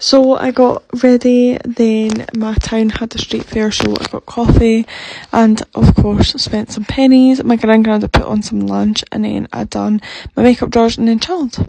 So I got ready, then my town had a street fair, so I got coffee and of course spent some pennies. My granddad put on some lunch and then I done my makeup drawers and then chilled.